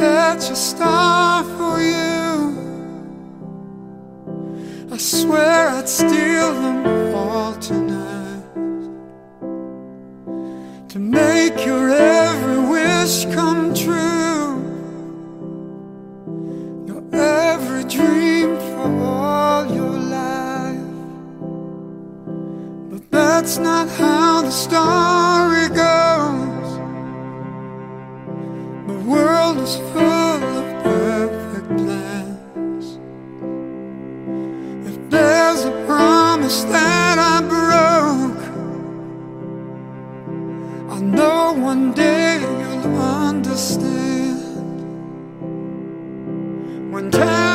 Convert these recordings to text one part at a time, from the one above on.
catch a star for you. I swear I'd steal them all tonight to make your every wish come true. Your every dream for all your life. But that's not how the story goes. Promise that I broke, I know one day you'll understand. When times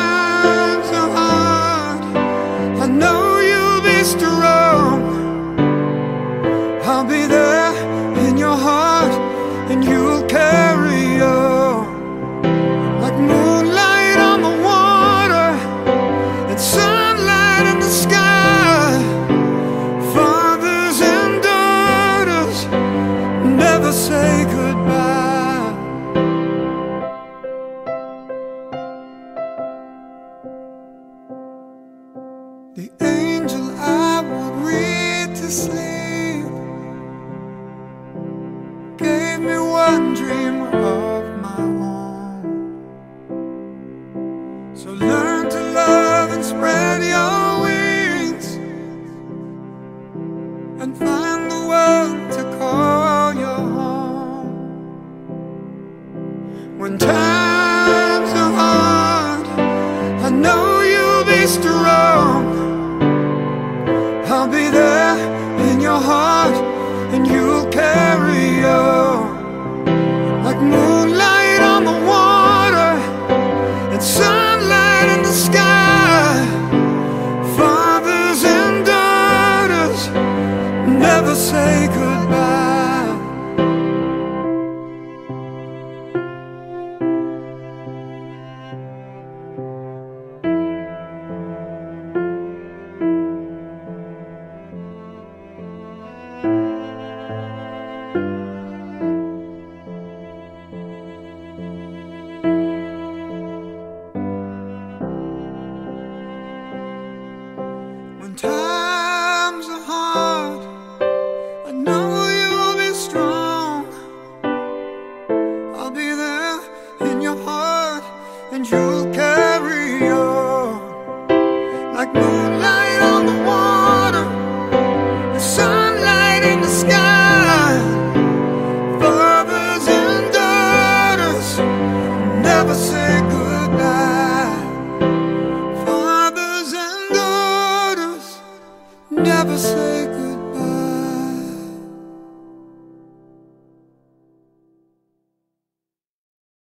say goodbye. The angel I would read to sleep gave me one dream of my own. So learn to love and spread your wings and find the world to call When times and you'll carry on. Like moonlight